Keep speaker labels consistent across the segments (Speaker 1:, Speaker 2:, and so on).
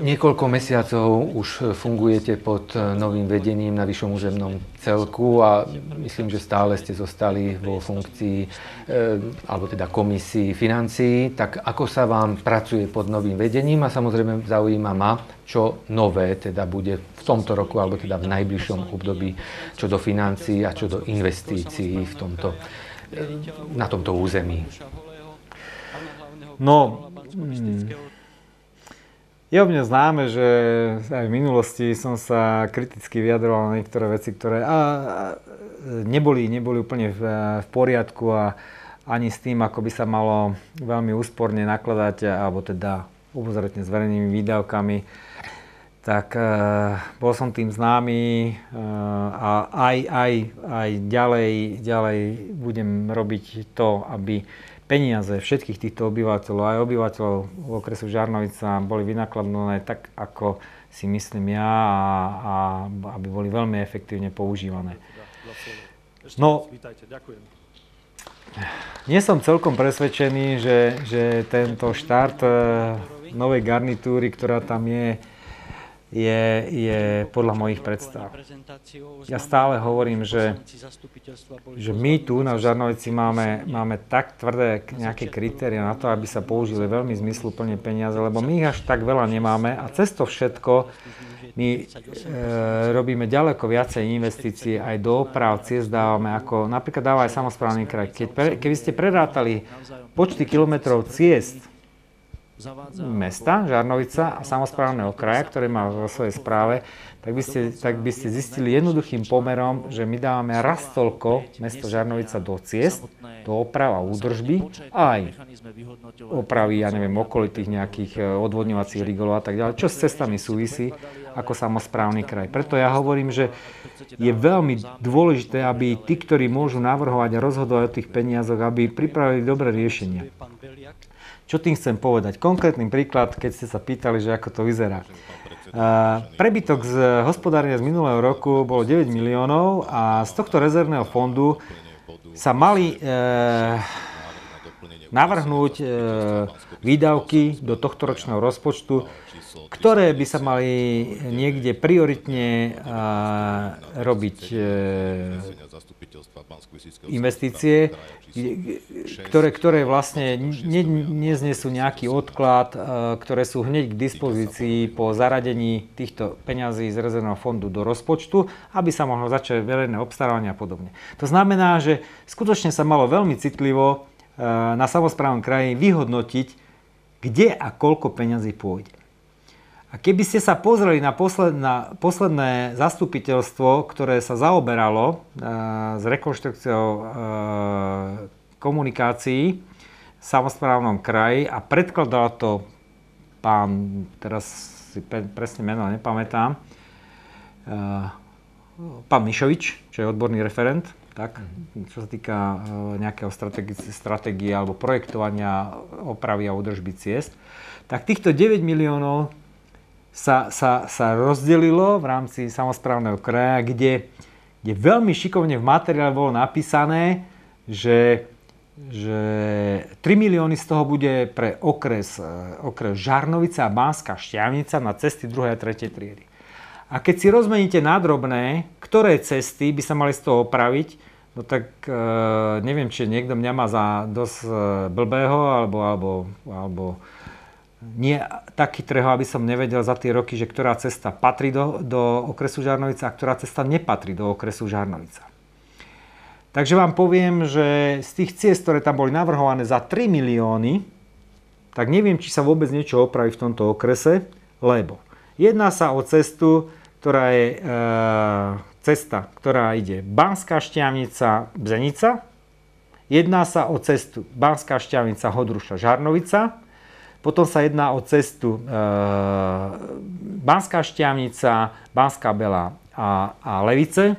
Speaker 1: Niekoľko mesiacov už fungujete pod novým vedením na vyššom územnom celku a myslím, že stále ste zostali vo funkcii, e, alebo teda komisii financií. Tak ako sa vám pracuje pod novým vedením a samozrejme zaujíma ma, čo nové teda bude v tomto roku alebo teda v najbližšom období, čo do financií a čo do investícií v tomto, e, na tomto území.
Speaker 2: No, mm, je o mne známe, že aj v minulosti som sa kriticky vyjadroval na niektoré veci, ktoré a, a, neboli, neboli úplne v, v poriadku a ani s tým, ako by sa malo veľmi úsporne nakladať, alebo teda obozretne s verejnými výdavkami, tak e, bol som tým známy e, a aj, aj, aj ďalej, ďalej budem robiť to, aby peniaze všetkých týchto obyvateľov, aj obyvateľov okresu Žarnovica boli vynakladané tak, ako si myslím ja a, a aby boli veľmi efektívne používané. No, nie som celkom presvedčený, že, že tento štart e, novej garnitúry, ktorá tam je, je, je podľa mojich predstav. Ja stále hovorím, že, že my tu na Žarnovici máme, máme tak tvrdé nejaké kritéria na to, aby sa použili veľmi zmysluplne peniaze, lebo my ich až tak veľa nemáme a cez to všetko my e, robíme ďaleko viacej investícií aj do oprav, ciest dávame, ako napríklad dáva aj samozprávny kraj. Keď pre, keby ste prerátali počty kilometrov ciest mesta Žarnovica a samozprávneho kraja, ktoré má vo svojej správe, tak by, ste, tak by ste zistili jednoduchým pomerom, že my dávame raz toľko mesto Žarnovica do ciest, do oprav a údržby, aj opravy, ja neviem, okolitých nejakých e, odvodňovacích rigolov a tak ďalej, čo s cestami súvisí ako samozprávny kraj. Preto ja hovorím, že je veľmi dôležité, aby tí, ktorí môžu navrhovať a rozhodovať o tých peniazoch, aby pripravili dobré riešenia. Čo tým chcem povedať? Konkrétny príklad, keď ste sa pýtali, že ako to vyzerá. Prebytok z hospodárenia z minulého roku bolo 9 miliónov a z tohto rezervného fondu sa mali e, navrhnúť e, výdavky do tohto ročného rozpočtu, ktoré by sa mali niekde prioritne robiť e, investície, ktoré, ktoré vlastne ne, neznesú nejaký odklad, e, ktoré sú hneď k dispozícii po zaradení týchto peňazí z rezervného fondu do rozpočtu, aby sa mohlo začať verejné obstarávanie a podobne. To znamená, že skutočne sa malo veľmi citlivo e, na samozprávnom kraji vyhodnotiť, kde a koľko peňazí pôjde. A keby ste sa pozreli na, posled, na posledné zastupiteľstvo, ktoré sa zaoberalo uh, s rekonštrukciou uh, komunikácií v samozprávnom kraji a predkladal to pán, teraz si pe, presne meno nepamätám, uh, pán Mišovič, čo je odborný referent, tak, čo sa týka uh, nejakého stratégie alebo projektovania opravy a údržby ciest, tak týchto 9 miliónov sa, sa, sa rozdelilo v rámci samozprávneho kraja, kde, kde veľmi šikovne v materiále bolo napísané, že, že 3 milióny z toho bude pre okres, e, okres Žarnovica a Bánska Šťavnica na cesty 2. a 3. triedy. A keď si rozmeníte na drobné, ktoré cesty by sa mali z toho opraviť, no tak e, neviem, či niekto mňa má za dosť e, blbého, alebo, alebo, alebo nie taký trho, aby som nevedel za tie roky, že ktorá cesta patrí do, do okresu Žarnovica a ktorá cesta nepatrí do okresu Žarnovica. Takže vám poviem, že z tých ciest, ktoré tam boli navrhované za 3 milióny, tak neviem, či sa vôbec niečo opraví v tomto okrese, lebo jedná sa o cestu, ktorá je e, cesta, ktorá ide Banská šťavnica, Bzenica, jedná sa o cestu Banská šťavnica, Hodruša, Žarnovica, potom sa jedná o cestu e, Banská Šťavnica, Banská Bela a, a Levice.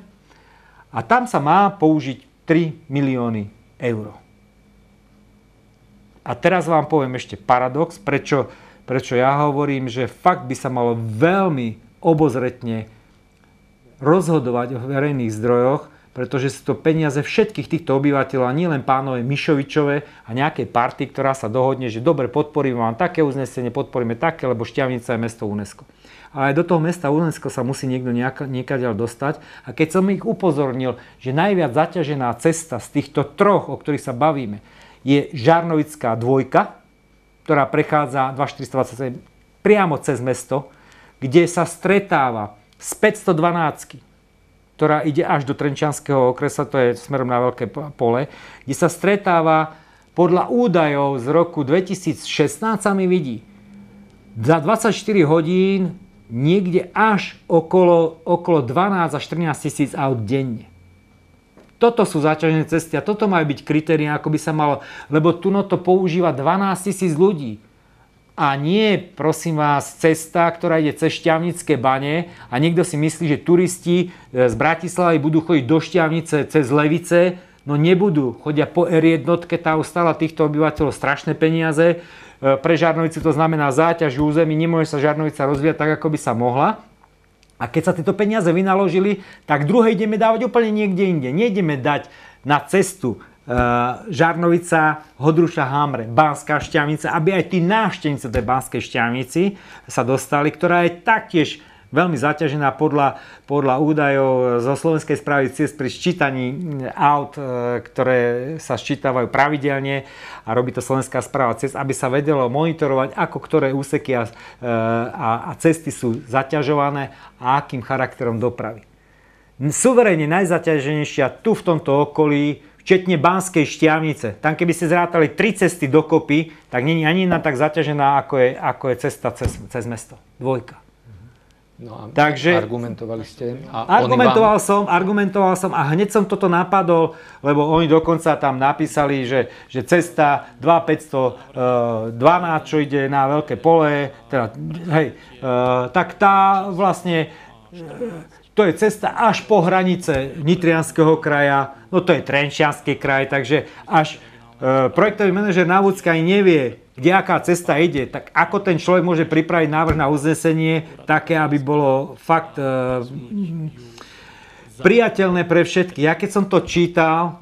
Speaker 2: A tam sa má použiť 3 milióny eur. A teraz vám poviem ešte paradox, prečo, prečo ja hovorím, že fakt by sa malo veľmi obozretne rozhodovať o verejných zdrojoch, pretože sú to peniaze všetkých týchto obyvateľov a nie len pánové Mišovičové a nejakej party, ktorá sa dohodne, že dobre, podporíme vám také uznesenie, podporíme také, lebo Šťavnica je mesto UNESCO. Ale aj do toho mesta UNESCO sa musí niekto niekaďal dostať. A keď som ich upozornil, že najviac zaťažená cesta z týchto troch, o ktorých sa bavíme, je Žarnovická dvojka, ktorá prechádza 2427 priamo cez mesto, kde sa stretáva z 512 ktorá ide až do Trenčianského okresa, to je smerom na Veľké pole, kde sa stretáva podľa údajov z roku 2016 sa mi vidí za 24 hodín niekde až okolo, okolo 12 až 14 tisíc aut denne. Toto sú zaťažené cesty a toto majú byť kritéria, ako by sa malo, lebo tu to používa 12 tisíc ľudí a nie, prosím vás, cesta, ktorá ide cez Šťavnické bane a niekto si myslí, že turisti e, z Bratislavy budú chodiť do Šťavnice cez Levice, no nebudú. Chodia po R1, tá ustala týchto obyvateľov strašné peniaze. E, pre Žarnovicu to znamená záťaž území, nemôže sa Žarnovica rozvíjať tak, ako by sa mohla. A keď sa tieto peniaze vynaložili, tak druhé ideme dávať úplne niekde inde. Nejdeme dať na cestu Žarnovica, Hodruša Hamre, Banská šťavnica, aby aj tí návštevníci tej Banskej šťavnici sa dostali, ktorá je taktiež veľmi zaťažená podľa, podľa údajov zo Slovenskej správy ciest pri ščítaní aut, eh, ktoré sa ščítavajú pravidelne a robí to Slovenská správa ciest, aby sa vedelo monitorovať, ako ktoré úseky a, eh, a, a cesty sú zaťažované a akým charakterom dopravy. Suverejne najzaťaženejšia tu v tomto okolí včetne Banskej šťavnice. Tam keby ste zrátali tri cesty dokopy, tak není ani jedna tak zaťažená, ako je, ako je cesta cez, cez mesto. Dvojka.
Speaker 1: No a Takže, argumentovali ste?
Speaker 2: A argumentoval vám... som, argumentoval som a hneď som toto napadol, lebo oni dokonca tam napísali, že, že cesta 2512, e, čo ide na veľké pole, teda, hej, e, tak tá vlastne to je cesta až po hranice Nitrianského kraja, no to je Trenčianský kraj, takže až e, projektový manažer na Vúcka nevie, kde aká cesta ide, tak ako ten človek môže pripraviť návrh na uznesenie také, aby bolo fakt e, priateľné pre všetky. Ja keď som to čítal,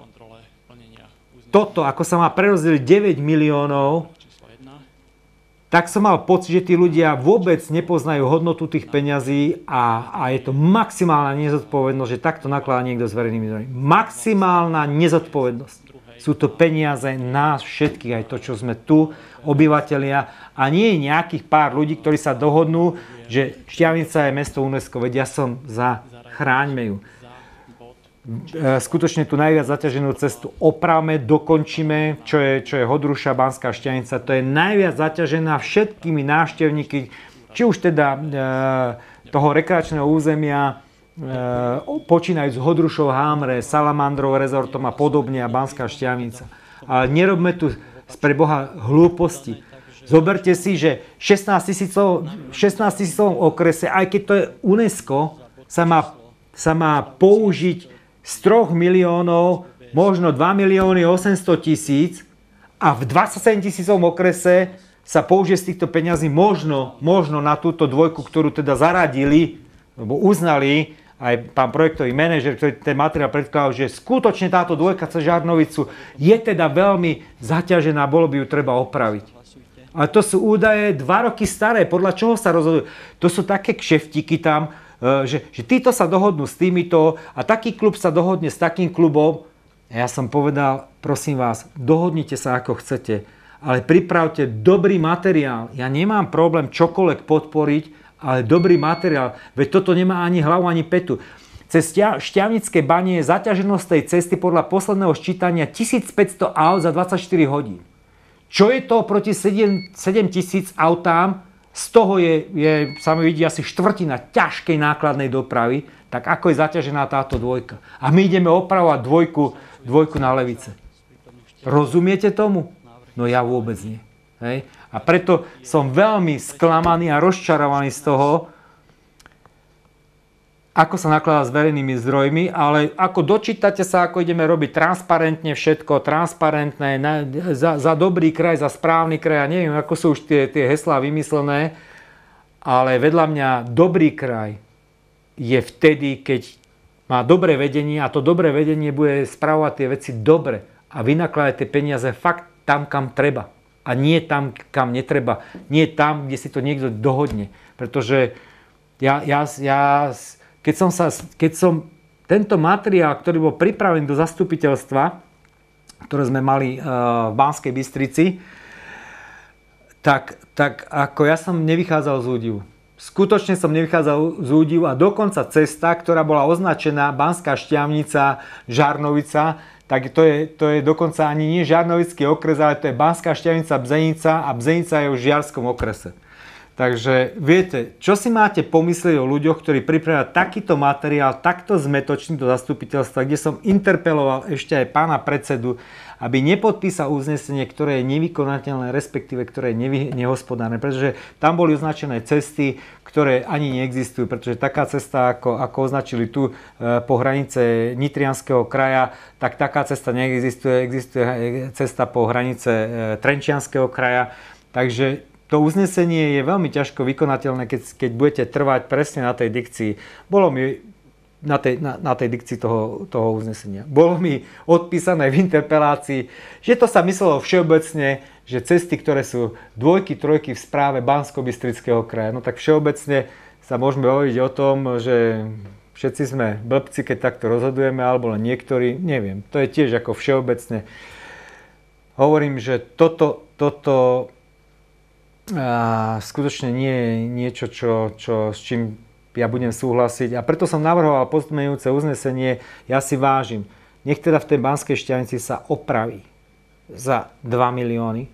Speaker 2: toto, ako sa má prerozdeliť 9 miliónov, tak som mal pocit, že tí ľudia vôbec nepoznajú hodnotu tých peňazí a, a je to maximálna nezodpovednosť, že takto nakladá niekto s verejnými zdrojmi. Maximálna nezodpovednosť. Sú to peniaze nás všetkých, aj to, čo sme tu, obyvateľia. A nie je nejakých pár ľudí, ktorí sa dohodnú, že Šťavnica je mesto UNESCO, vedia som za, chráňme ju. E, skutočne tú najviac zaťaženú cestu opravme, dokončíme, čo je, čo je Hodruša, Banská Šťanica. To je najviac zaťažená všetkými návštevníky, či už teda e, toho rekreačného územia, e, počínajúc Hodrušov, Hámre, Salamandrov rezortom a podobne a Banská Šťavnica. Ale nerobme tu pre Boha hlúposti. Zoberte si, že 16 tisícov, 16 tisícovom okrese, aj keď to je UNESCO, sa má, sa má použiť z 3 miliónov možno 2 milióny 800 tisíc a v 27 tisícovom okrese sa použije z týchto peňazí možno, možno na túto dvojku, ktorú teda zaradili, lebo uznali aj pán projektový manažer, ktorý ten materiál predkladal, že skutočne táto dvojka cez Žarnovicu je teda veľmi zaťažená, bolo by ju treba opraviť. Ale to sú údaje dva roky staré, podľa čoho sa rozhodujú. To sú také kšeftiky tam, že, že títo sa dohodnú s týmito a taký klub sa dohodne s takým klubom. Ja som povedal, prosím vás, dohodnite sa ako chcete, ale pripravte dobrý materiál. Ja nemám problém čokoľvek podporiť, ale dobrý materiál. Veď toto nemá ani hlavu, ani petu. Cez Šťavnické banie je zaťaženosť tej cesty podľa posledného ščítania 1500 aut za 24 hodín. Čo je to proti 7000 autám, z toho je, je, sa mi vidí asi štvrtina ťažkej nákladnej dopravy, tak ako je zaťažená táto dvojka. A my ideme opravovať dvojku, dvojku na levice. Rozumiete tomu? No ja vôbec nie. Hej? A preto som veľmi sklamaný a rozčarovaný z toho, ako sa nakladá s verejnými zdrojmi, ale ako dočítate sa, ako ideme robiť transparentne všetko, transparentné, na, za, za dobrý kraj, za správny kraj, ja neviem, ako sú už tie, tie heslá vymyslené, ale vedľa mňa dobrý kraj je vtedy, keď má dobré vedenie a to dobré vedenie bude spravovať tie veci dobre a vynakladať tie peniaze fakt tam, kam treba. A nie tam, kam netreba. Nie tam, kde si to niekto dohodne. Pretože ja, ja, ja keď som sa, keď som tento materiál, ktorý bol pripravený do zastupiteľstva, ktoré sme mali uh, v Banskej Bystrici, tak, tak ako ja som nevychádzal z údivu. Skutočne som nevychádzal z údivu a dokonca cesta, ktorá bola označená Banská šťavnica, Žarnovica, tak to je, to je dokonca ani nie Žarnovický okres, ale to je Banská šťavnica Bzenica a Bzenica je už v Žiarskom okrese. Takže viete, čo si máte pomyslieť o ľuďoch, ktorí pripravia takýto materiál, takto zmetočný do zastupiteľstva, kde som interpeloval ešte aj pána predsedu, aby nepodpísal uznesenie, ktoré je nevykonateľné, respektíve ktoré je nevy, nehospodárne, pretože tam boli označené cesty, ktoré ani neexistujú, pretože taká cesta, ako, ako označili tu e, po hranice Nitrianského kraja, tak taká cesta neexistuje, existuje cesta po hranice e, Trenčianského kraja, takže to uznesenie je veľmi ťažko vykonateľné, keď, keď budete trvať presne na tej dikcii. Bolo mi na tej, na, na tej dikcii toho, toho uznesenia. Bolo mi odpísané v interpelácii, že to sa myslelo všeobecne, že cesty, ktoré sú dvojky, trojky v správe bansko kraja, no tak všeobecne sa môžeme hovoriť o tom, že všetci sme blbci, keď takto rozhodujeme, alebo len niektorí, neviem. To je tiež ako všeobecne. Hovorím, že toto, toto a skutočne nie je niečo, čo, čo, s čím ja budem súhlasiť. A preto som navrhoval pozmeňujúce uznesenie, ja si vážim. Nech teda v tej Banskej šťavnici sa opraví za 2 milióny,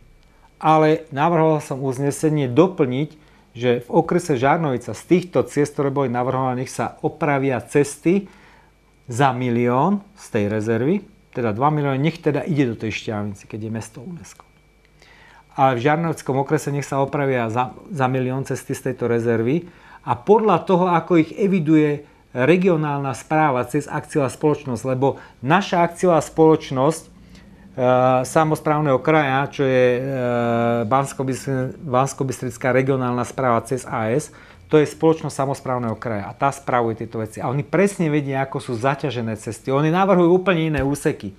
Speaker 2: ale navrhoval som uznesenie doplniť, že v okrese Žarnovica z týchto ciest, ktoré boli navrhované, nech sa opravia cesty za milión z tej rezervy, teda 2 milióny, nech teda ide do tej šťavnici, keď je mesto UNESCO ale v Žarnovskom okrese nech sa opravia za, za milión cesty z tejto rezervy a podľa toho, ako ich eviduje regionálna správa cez akciová spoločnosť, lebo naša akciová spoločnosť e, samozprávneho kraja, čo je e, Bansko-Bystrická regionálna správa cez AS, to je spoločnosť samozprávneho kraja a tá spravuje tieto veci. A oni presne vedia, ako sú zaťažené cesty. Oni navrhujú úplne iné úseky.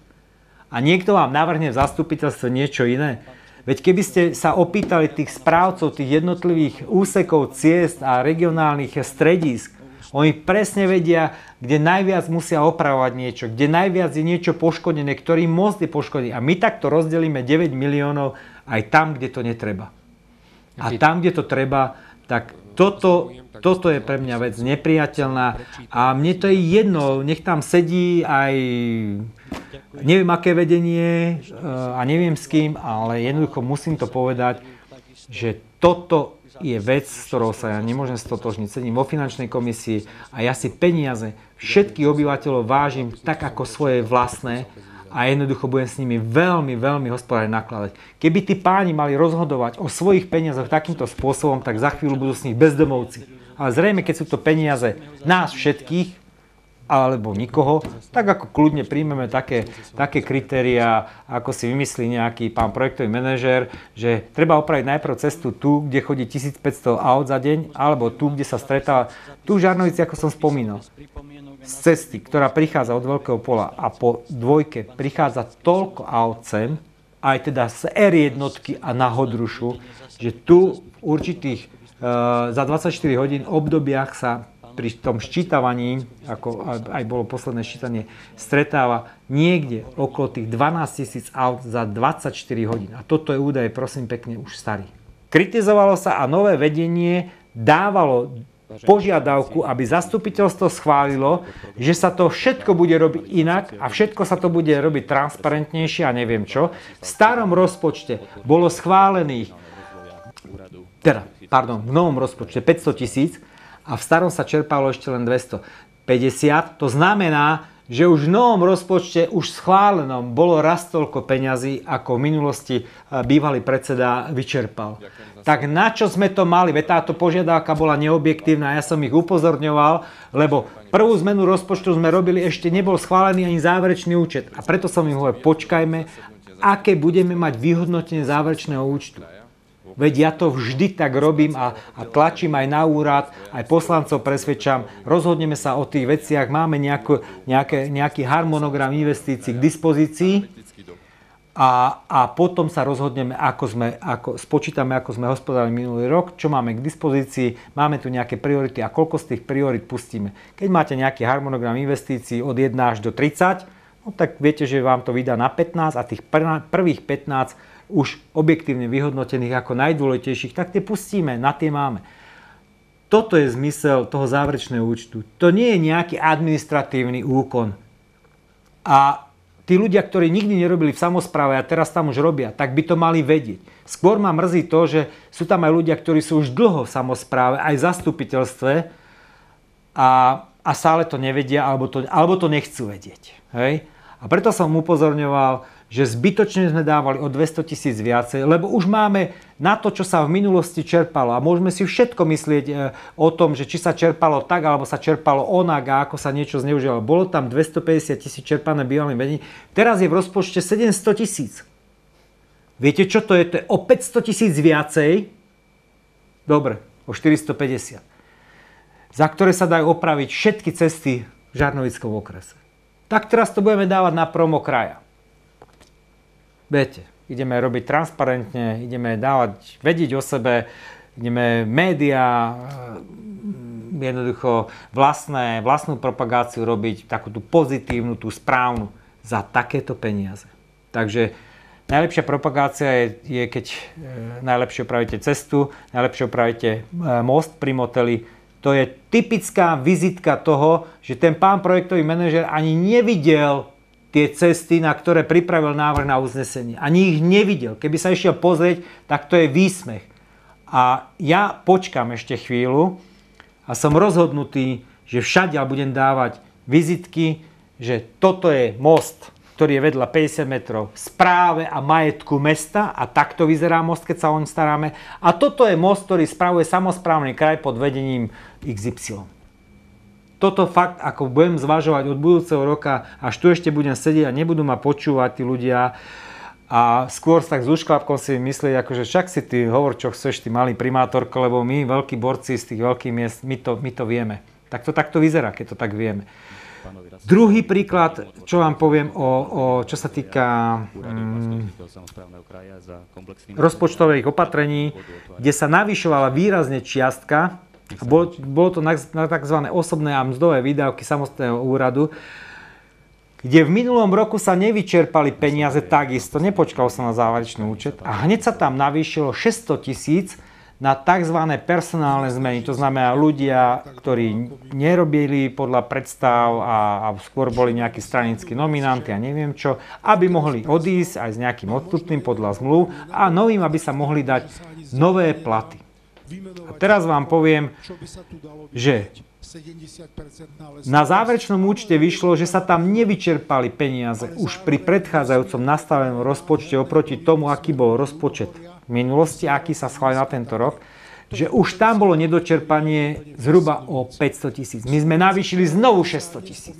Speaker 2: A niekto vám navrhne v zastupiteľstve niečo iné. Veď keby ste sa opýtali tých správcov tých jednotlivých úsekov ciest a regionálnych stredísk, oni presne vedia, kde najviac musia opravovať niečo, kde najviac je niečo poškodené, ktorý most je poškodený. A my takto rozdelíme 9 miliónov aj tam, kde to netreba. A tam, kde to treba, tak toto, toto je pre mňa vec nepriateľná a mne to je jedno, nech tam sedí aj neviem aké vedenie eh, a neviem s kým, ale jednoducho musím to povedať, že toto je vec, s ktorou sa ja nemôžem stotožniť. Sedím vo finančnej komisii a ja si peniaze všetkých obyvateľov vážim tak ako svoje vlastné a jednoducho budem s nimi veľmi, veľmi hospodárne nakladať. Keby tí páni mali rozhodovať o svojich peniazoch takýmto spôsobom, tak za chvíľu budú s nich bezdomovci. Ale zrejme, keď sú to peniaze nás všetkých, alebo nikoho, tak ako kľudne príjmeme také, také kritéria, ako si vymyslí nejaký pán projektový manažér, že treba opraviť najprv cestu tu, kde chodí 1500 aut za deň, alebo tu, kde sa stretá, tu Žarnovici, ako som spomínal. Z cesty, ktorá prichádza od Veľkého pola a po dvojke prichádza toľko aut sem, aj teda z R jednotky a na Hodrušu, že tu v určitých uh, za 24 hodín obdobiach sa pri tom ščítavaní, ako aj bolo posledné ščítanie, stretáva niekde okolo tých 12 tisíc aut za 24 hodín. A toto je údaj, prosím pekne, už starý. Kritizovalo sa a nové vedenie dávalo požiadavku, aby zastupiteľstvo schválilo, že sa to všetko bude robiť inak a všetko sa to bude robiť transparentnejšie a neviem čo. V starom rozpočte bolo schválených, teda, pardon, v novom rozpočte 500 tisíc a v starom sa čerpalo ešte len 250. To znamená, že už v novom rozpočte, už schválenom, bolo raz toľko peňazí, ako v minulosti eh, bývalý predseda vyčerpal. Tak na čo sme to mali? Veď táto požiadavka bola neobjektívna, ja som ich upozorňoval, lebo prvú zmenu rozpočtu sme robili, ešte nebol schválený ani záverečný účet. A preto som im hovoril, počkajme, aké budeme mať vyhodnotenie záverečného účtu. Veď ja to vždy tak robím a, a tlačím aj na úrad, aj poslancov presvedčam. Rozhodneme sa o tých veciach, máme nejakú, nejaké, nejaký harmonogram investícií k dispozícii a, a potom sa rozhodneme, ako sme, ako, spočítame, ako sme hospodárili minulý rok, čo máme k dispozícii, máme tu nejaké priority a koľko z tých priorit pustíme. Keď máte nejaký harmonogram investícií od 1 až do 30, no tak viete, že vám to vydá na 15 a tých prvých 15 už objektívne vyhodnotených ako najdôležitejších, tak tie pustíme, na tie máme. Toto je zmysel toho záverečného účtu. To nie je nejaký administratívny úkon. A tí ľudia, ktorí nikdy nerobili v samozpráve a teraz tam už robia, tak by to mali vedieť. Skôr ma mrzí to, že sú tam aj ľudia, ktorí sú už dlho v samozpráve, aj v zastupiteľstve a, a stále to nevedia alebo to, alebo to nechcú vedieť. Hej? A preto som upozorňoval, že zbytočne sme dávali o 200 tisíc viacej, lebo už máme na to, čo sa v minulosti čerpalo a môžeme si všetko myslieť e, o tom, že či sa čerpalo tak, alebo sa čerpalo onak a ako sa niečo zneužilo. Bolo tam 250 tisíc čerpané bývalým vedením, teraz je v rozpočte 700 tisíc. Viete čo to je? To je o 500 tisíc viacej. Dobre, o 450. Za ktoré sa dajú opraviť všetky cesty v Žarnovickom okrese. Tak teraz to budeme dávať na promo kraja. Viete, ideme robiť transparentne, ideme dávať, vedieť o sebe, ideme médiá, mm, jednoducho vlastné, vlastnú propagáciu robiť, takú tú pozitívnu, tú správnu, za takéto peniaze. Takže najlepšia propagácia je, je keď e, najlepšie opravíte cestu, najlepšie opravíte e, most pri moteli. To je typická vizitka toho, že ten pán projektový manažer ani nevidel tie cesty, na ktoré pripravil návrh na uznesenie. Ani ich nevidel. Keby sa išiel pozrieť, tak to je výsmech. A ja počkam ešte chvíľu a som rozhodnutý, že všade budem dávať vizitky, že toto je most, ktorý je vedľa 50 metrov správe a majetku mesta a takto vyzerá most, keď sa oň staráme. A toto je most, ktorý spravuje samozprávny kraj pod vedením XY toto fakt, ako budem zvažovať od budúceho roka, až tu ešte budem sedieť a nebudú ma počúvať tí ľudia a skôr tak s úšklapkom si myslieť, akože však si ty hovor, čo chceš, ty malý primátorko, lebo my, veľkí borci z tých veľkých miest, my to, my to vieme. Tak to takto vyzerá, keď to tak vieme. Druhý príklad, čo vám poviem, o, o čo sa týka mm, rozpočtových opatrení, kde sa navyšovala výrazne čiastka bolo, bolo to na, na tzv. osobné a mzdové výdavky samostného úradu, kde v minulom roku sa nevyčerpali peniaze takisto, nepočkal sa na záverečný účet a hneď sa tam navýšilo 600 tisíc na tzv. personálne zmeny. To znamená ľudia, ktorí nerobili podľa predstav a, a skôr boli nejakí stranickí nominanty a neviem čo, aby mohli odísť aj s nejakým odstupným podľa zmluv a novým, aby sa mohli dať nové platy. A teraz vám poviem, že na záverečnom účte vyšlo, že sa tam nevyčerpali peniaze už pri predchádzajúcom nastavenom rozpočte oproti tomu, aký bol rozpočet v minulosti, aký sa schválil na tento rok, že už tam bolo nedočerpanie zhruba o 500 tisíc. My sme navýšili znovu 600 tisíc.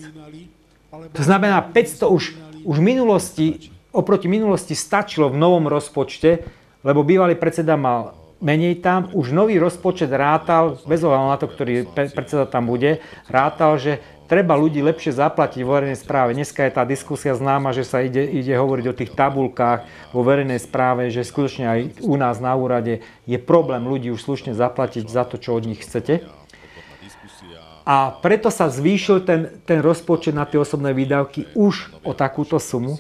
Speaker 2: To znamená, 500 už, už v minulosti, oproti minulosti stačilo v novom rozpočte, lebo bývalý predseda mal menej tam. Už nový rozpočet rátal, bez ohľadu na to, ktorý predseda tam bude, rátal, že treba ľudí lepšie zaplatiť vo verejnej správe. Dneska je tá diskusia známa, že sa ide, ide hovoriť o tých tabulkách vo verejnej správe, že skutočne aj u nás na úrade je problém ľudí už slušne zaplatiť za to, čo od nich chcete. A preto sa zvýšil ten, ten rozpočet na tie osobné výdavky už o takúto sumu.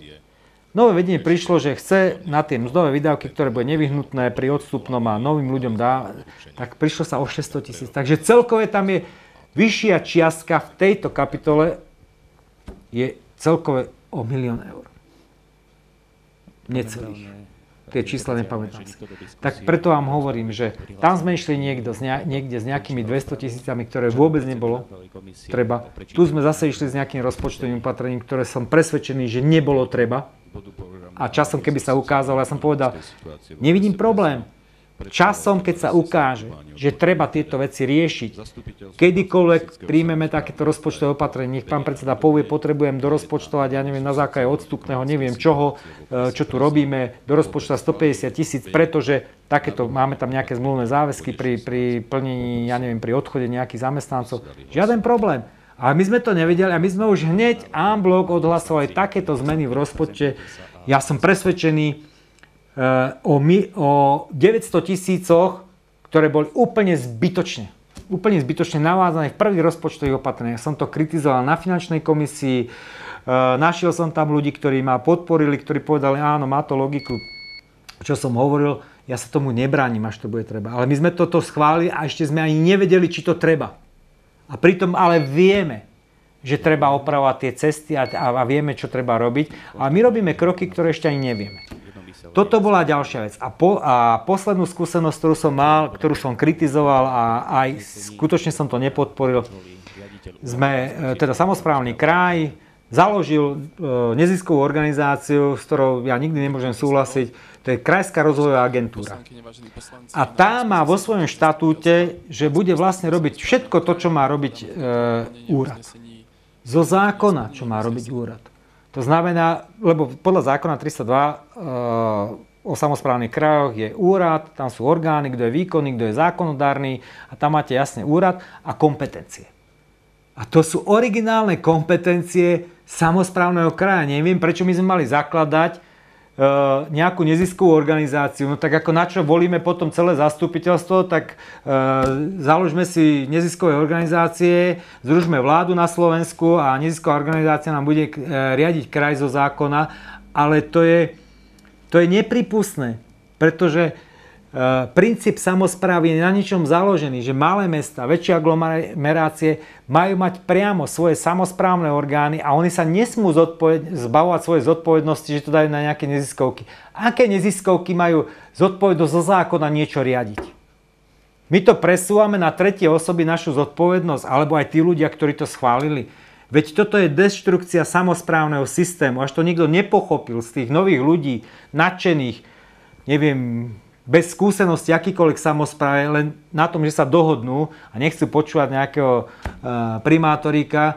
Speaker 2: Nové vedenie prišlo, že chce na tie mzdové výdavky, ktoré bude nevyhnutné pri odstupnom a novým ľuďom dá, tak prišlo sa o 600 tisíc. Takže celkové tam je vyššia čiastka v tejto kapitole je celkové o milión eur. Necelých. Tie čísla nepamätám si. Tak preto vám hovorím, že tam sme išli niekto, niekde s nejakými 200 tisícami, ktoré vôbec nebolo treba. Tu sme zase išli s nejakým rozpočtovým opatrením, ktoré som presvedčený, že nebolo treba. A časom, keby sa ukázalo, ja som povedal, nevidím problém. časom, keď sa ukáže, že treba tieto veci riešiť, kedykoľvek príjmeme takéto rozpočtové opatrenie, nech pán predseda povie, potrebujem dorozpočtovať, ja neviem, na základe odstupného, neviem čoho, e, čo tu robíme, do rozpočta 150 tisíc, pretože takéto, máme tam nejaké zmluvné záväzky pri, pri plnení, ja neviem, pri odchode nejakých zamestnancov. Žiaden problém. Ale my sme to nevedeli a my sme už hneď blok odhlasovali takéto zmeny v rozpočte. Ja som presvedčený, o, my, o 900 tisícoch, ktoré boli úplne zbytočne, úplne zbytočne navázané v prvých rozpočtových opatreniach. Som to kritizoval na finančnej komisii, e, našiel som tam ľudí, ktorí ma podporili, ktorí povedali, áno, má to logiku, čo som hovoril, ja sa tomu nebránim, až to bude treba. Ale my sme toto schválili a ešte sme ani nevedeli, či to treba. A pritom ale vieme, že treba opravovať tie cesty a, a, vieme, čo treba robiť. Ale my robíme kroky, ktoré ešte ani nevieme. Toto bola ďalšia vec. A, po, a poslednú skúsenosť, ktorú som mal, ktorú som kritizoval a aj skutočne som to nepodporil, sme, e, teda samozprávny kraj, založil e, neziskovú organizáciu, s ktorou ja nikdy nemôžem súhlasiť, to je Krajská rozvojová agentúra. A tá má vo svojom štatúte, že bude vlastne robiť všetko to, čo má robiť e, úrad. Zo zákona, čo má robiť úrad. To znamená, lebo podľa zákona 302 e, o samozprávnych krajoch je úrad, tam sú orgány, kto je výkonný, kto je zákonodárny a tam máte jasne úrad a kompetencie. A to sú originálne kompetencie samozprávneho kraja. Neviem, prečo my sme mali zakladať E, nejakú neziskovú organizáciu, no tak ako na čo volíme potom celé zastupiteľstvo, tak e, založme si neziskové organizácie, zružme vládu na Slovensku a nezisková organizácia nám bude e, riadiť kraj zo zákona, ale to je, to je nepripustné, pretože princíp samozprávy je na ničom založený, že malé mesta, väčšie aglomerácie majú mať priamo svoje samozprávne orgány a oni sa nesmú zodpoved- zbavovať svoje zodpovednosti, že to dajú na nejaké neziskovky. Aké neziskovky majú zodpovednosť zo zákona niečo riadiť? My to presúvame na tretie osoby našu zodpovednosť, alebo aj tí ľudia, ktorí to schválili. Veď toto je deštrukcia samozprávneho systému. Až to nikto nepochopil z tých nových ľudí, nadšených, neviem, bez skúsenosti akýkoľvek samozpráve, len na tom, že sa dohodnú a nechcú počúvať nejakého uh, primátoríka,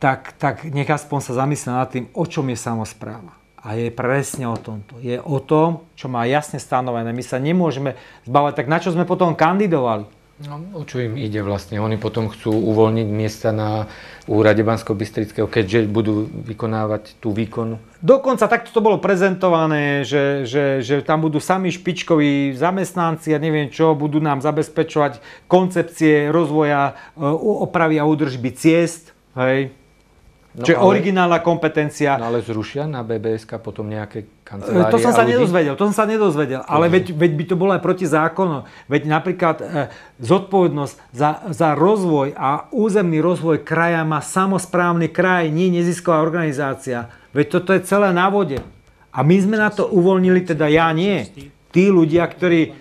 Speaker 2: tak, tak nech aspoň sa zamyslia nad tým, o čom je samozpráva. A je presne o tomto. Je o tom, čo má jasne stanovené. My sa nemôžeme zbavať. Tak na čo sme potom kandidovali?
Speaker 1: No, o čo im ide vlastne? Oni potom chcú uvoľniť miesta na úrade bansko bystrického keďže budú vykonávať tú výkonu?
Speaker 2: Dokonca takto to bolo prezentované, že, že, že tam budú sami špičkoví zamestnanci a neviem čo, budú nám zabezpečovať koncepcie rozvoja, e, opravy a údržby ciest. Hej. No, Čiže ale, originálna kompetencia.
Speaker 1: No ale zrušia na BBSK potom nejaké kancelárie
Speaker 2: To som sa nedozvedel, to som sa nedozvedel. Ale veď, veď by to bolo aj proti zákonu. Veď napríklad e, zodpovednosť za, za rozvoj a územný rozvoj kraja má samozprávny kraj, nie nezisková organizácia. Veď toto je celé na vode. A my sme na to uvoľnili, teda ja nie. Tí ľudia, ktorí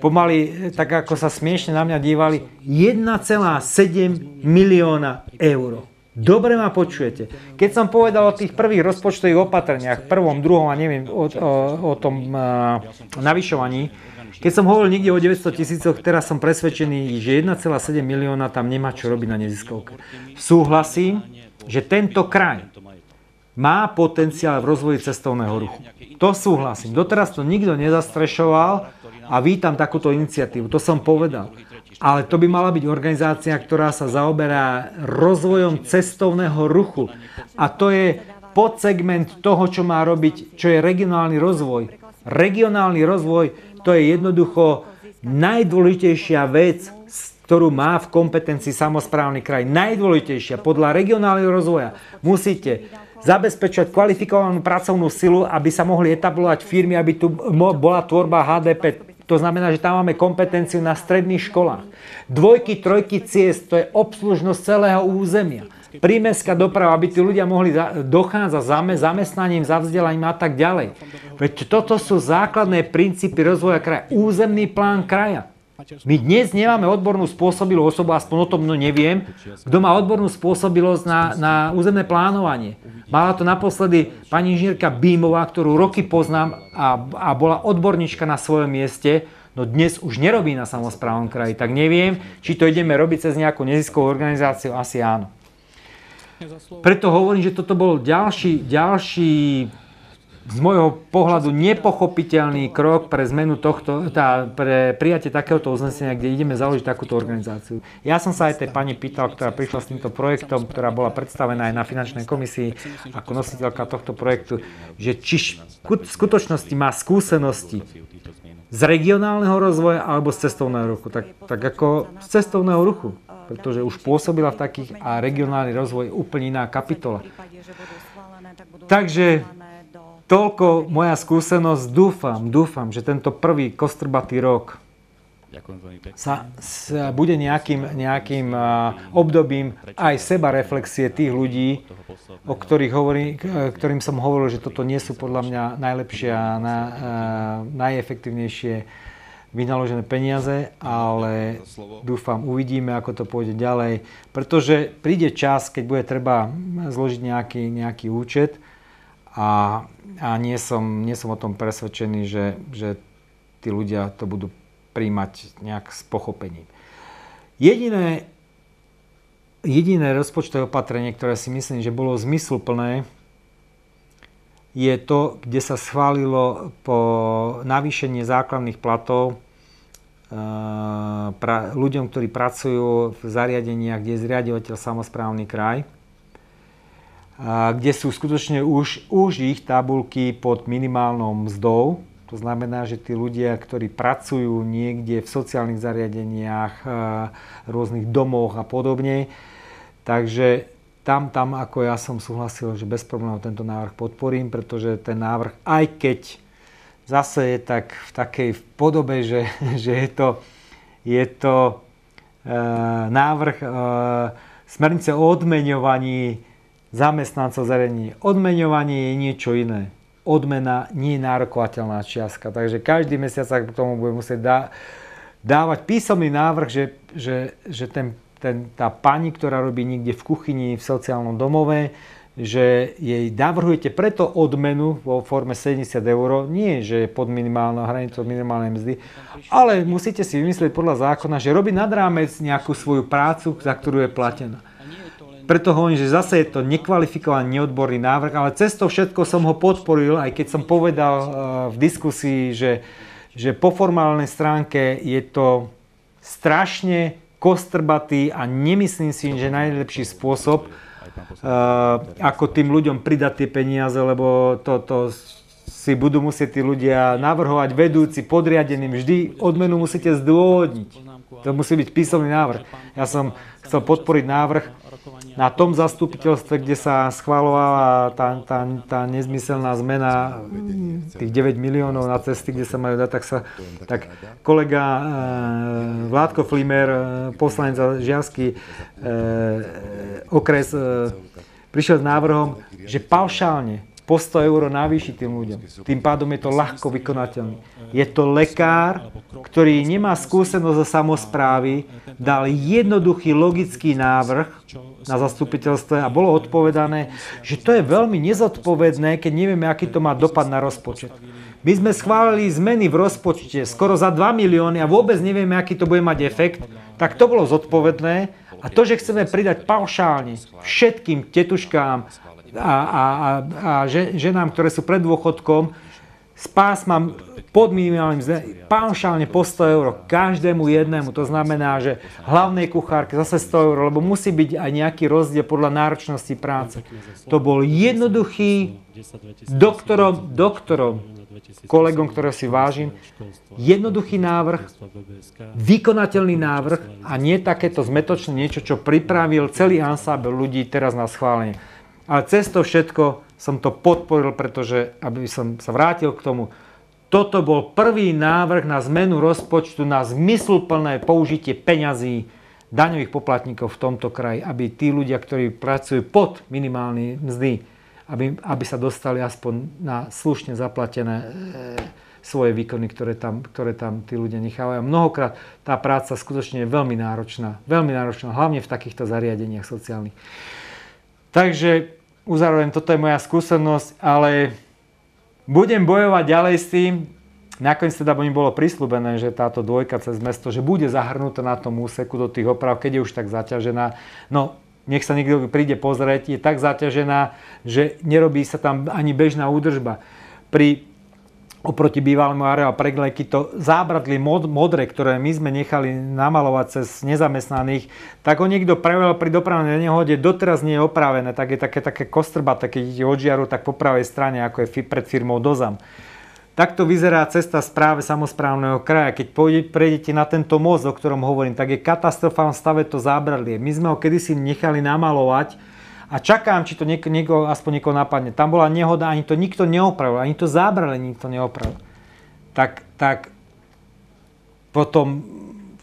Speaker 2: pomaly, e, tak ako sa smiešne na mňa dívali, 1,7 milióna eur. Dobre ma počujete. Keď som povedal o tých prvých rozpočtových opatreniach, prvom, druhom a neviem o, o, o tom uh, navyšovaní, keď som hovoril niekde o 900 tisícoch, teraz som presvedčený, že 1,7 milióna tam nemá čo robiť na neziskovke. Súhlasím, že tento kraj má potenciál v rozvoji cestovného ruchu. To súhlasím. Doteraz to nikto nezastrešoval a vítam takúto iniciatívu. To som povedal ale to by mala byť organizácia, ktorá sa zaoberá rozvojom cestovného ruchu. A to je podsegment toho, čo má robiť, čo je regionálny rozvoj. Regionálny rozvoj to je jednoducho najdôležitejšia vec, ktorú má v kompetencii samozprávny kraj. Najdôležitejšia podľa regionálneho rozvoja. Musíte zabezpečovať kvalifikovanú pracovnú silu, aby sa mohli etablovať firmy, aby tu bola tvorba HDP to znamená, že tam máme kompetenciu na stredných školách. Dvojky, trojky ciest, to je obslužnosť celého územia. Prímeská doprava, aby tí ľudia mohli dochádzať za zamestnaním, za vzdelaním a tak ďalej. Veď toto sú základné princípy rozvoja kraja. Územný plán kraja. My dnes nemáme odbornú spôsobilú osobu, aspoň o tom no neviem, kto má odbornú spôsobilosť na, na územné plánovanie. Mala to naposledy pani inžinierka Bímová, ktorú roky poznám a, a bola odborníčka na svojom mieste. no dnes už nerobí na samozprávnom kraji, tak neviem, či to ideme robiť cez nejakú neziskovú organizáciu, asi áno. Preto hovorím, že toto bol ďalší, ďalší z môjho pohľadu nepochopiteľný krok pre zmenu tohto, tá, pre prijatie takéhoto uznesenia, kde ideme založiť takúto organizáciu. Ja som sa aj tej pani pýtal, ktorá prišla s týmto projektom, ktorá bola predstavená aj na finančnej komisii ako nositeľka tohto projektu, že či v skutočnosti má skúsenosti z regionálneho rozvoja alebo z cestovného ruchu. Tak, tak ako z cestovného ruchu, pretože už pôsobila v takých a regionálny rozvoj úplne iná kapitola. Takže Toľko moja skúsenosť. Dúfam, dúfam, že tento prvý kostrbatý rok sa, sa bude nejakým, nejakým obdobím aj seba reflexie tých ľudí, o ktorých hovorí, ktorým som hovoril, že toto nie sú podľa mňa najlepšie a na, najefektívnejšie vynaložené peniaze, ale dúfam, uvidíme, ako to pôjde ďalej, pretože príde čas, keď bude treba zložiť nejaký, nejaký účet a, a nie, som, nie som o tom presvedčený, že, že tí ľudia to budú príjmať nejak s pochopením. Jediné, jediné rozpočtové opatrenie, ktoré si myslím, že bolo zmysluplné, je to, kde sa schválilo po navýšenie základných platov e, pra, ľuďom, ktorí pracujú v zariadeniach, kde je zriadovateľ samozprávny kraj kde sú skutočne už, už ich tabulky pod minimálnou mzdou. To znamená, že tí ľudia, ktorí pracujú niekde v sociálnych zariadeniach, rôznych domoch a podobne, takže tam, tam ako ja som súhlasil, že bez problémov tento návrh podporím, pretože ten návrh, aj keď zase je tak v takej podobe, že, že je to, je to e, návrh e, smernice o odmeňovaní zamestnancov zariadení. Odmeňovanie je niečo iné. Odmena nie je nárokovateľná čiastka. Takže každý mesiac sa k tomu bude musieť dá, dávať písomný návrh, že, že, že ten, ten, tá pani, ktorá robí niekde v kuchyni, v sociálnom domove, že jej navrhujete preto odmenu vo forme 70 eur, nie že pod minimálnou hranicou minimálnej mzdy, ale musíte si vymyslieť podľa zákona, že robí nad rámec nejakú svoju prácu, za ktorú je platená. Preto hovorím, že zase je to nekvalifikovaný, neodborný návrh, ale cez to všetko som ho podporil, aj keď som povedal uh, v diskusii, že, že po formálnej stránke je to strašne kostrbatý a nemyslím si, že najlepší spôsob, uh, ako tým ľuďom pridať tie peniaze, lebo to, to si budú musieť tí ľudia navrhovať vedúci, podriadeným. Vždy odmenu musíte zdôvodniť. To musí byť písomný návrh. Ja som chcel podporiť návrh, na tom zastupiteľstve, kde sa schválovala tá, tá, tá nezmyselná zmena tých 9 miliónov na cesty, kde sa majú dať, tak sa tak kolega e, Vládko Flimer, e, poslanec za Žiavský e, okres, e, prišiel s návrhom, že paušálne po 100 eur navýšiť tým ľuďom. Tým pádom je to ľahko vykonateľné. Je to lekár, ktorý nemá skúsenosť zo samozprávy, dal jednoduchý logický návrh na zastupiteľstve a bolo odpovedané, že to je veľmi nezodpovedné, keď nevieme, aký to má dopad na rozpočet. My sme schválili zmeny v rozpočte skoro za 2 milióny a vôbec nevieme, aký to bude mať efekt, tak to bolo zodpovedné. A to, že chceme pridať paušálne všetkým tetuškám, a, a, a, ženám, ktoré sú pred dôchodkom, s pásmam pod minimálnym paušálne po 100 eur každému jednému. To znamená, že hlavnej kuchárke zase 100 eur, lebo musí byť aj nejaký rozdiel podľa náročnosti práce. To bol jednoduchý doktorom, doktorom, kolegom, ktorého si vážim, jednoduchý návrh, vykonateľný návrh a nie takéto zmetočné niečo, čo pripravil celý ansábel ľudí teraz na schválenie. Ale cez to všetko som to podporil, pretože, aby som sa vrátil k tomu, toto bol prvý návrh na zmenu rozpočtu na zmysluplné použitie peňazí daňových poplatníkov v tomto kraji, aby tí ľudia, ktorí pracujú pod minimálny mzdy, aby, aby sa dostali aspoň na slušne zaplatené e, svoje výkony, ktoré tam, ktoré tam tí ľudia nechávajú. Mnohokrát tá práca skutočne je veľmi náročná, veľmi náročná, hlavne v takýchto zariadeniach sociálnych. Takže uzavriem, toto je moja skúsenosť, ale budem bojovať ďalej s tým Nakoniec teda mi bolo prislúbené, že táto dvojka cez mesto, že bude zahrnutá na tom úseku do tých oprav, keď je už tak zaťažená. No, nech sa niekto príde pozrieť, je tak zaťažená, že nerobí sa tam ani bežná údržba. Pri oproti bývalému areálu preglejky to zábradlie mod, modré, ktoré my sme nechali namalovať cez nezamestnaných, tak ho niekto prevel pri dopravnej nehode, doteraz nie je opravené, tak je také, také kostrba, také idete od žiaru, tak po pravej strane, ako je pred firmou Dozam. Takto vyzerá cesta správe samozprávneho kraja. Keď prejdete na tento most, o ktorom hovorím, tak je katastrofálne stave to zábradlie. My sme ho kedysi nechali namalovať a čakám, či to nieko, nieko, aspoň niekoho napadne. Tam bola nehoda, ani to nikto neopravil, ani to zábradlie nikto neopravil. Tak, tak potom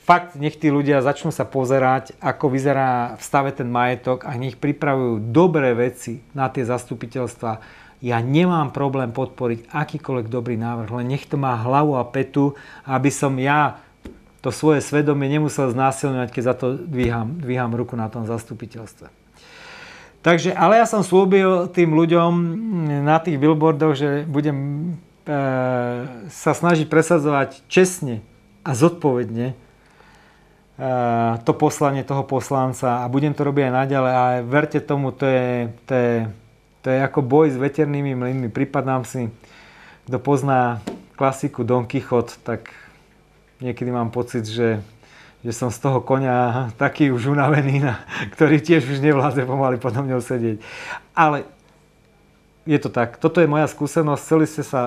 Speaker 2: fakt nech tí ľudia začnú sa pozerať, ako vyzerá v stave ten majetok a nech pripravujú dobré veci na tie zastupiteľstva ja nemám problém podporiť akýkoľvek dobrý návrh, len nech to má hlavu a petu, aby som ja to svoje svedomie nemusel znásilňovať, keď za to dvíham, dvíham ruku na tom zastupiteľstve. Takže, ale ja som slúbil tým ľuďom na tých billboardoch, že budem e, sa snažiť presadzovať čestne a zodpovedne e, to poslanie toho poslanca a budem to robiť aj naďalej a verte tomu, to je, to je to je ako boj s veternými mlynmi. Pripadám si, kto pozná klasiku Don Quixote, tak niekedy mám pocit, že, že som z toho konia taký už unavený, na, ktorý tiež už nevládze pomaly potom ňou sedieť. Ale je to tak. Toto je moja skúsenosť. Chceli ste sa...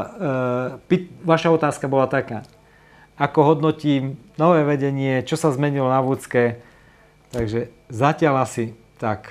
Speaker 2: Uh, vaša otázka bola taká. Ako hodnotím nové vedenie, čo sa zmenilo na Vúcke. Takže zatiaľ asi tak.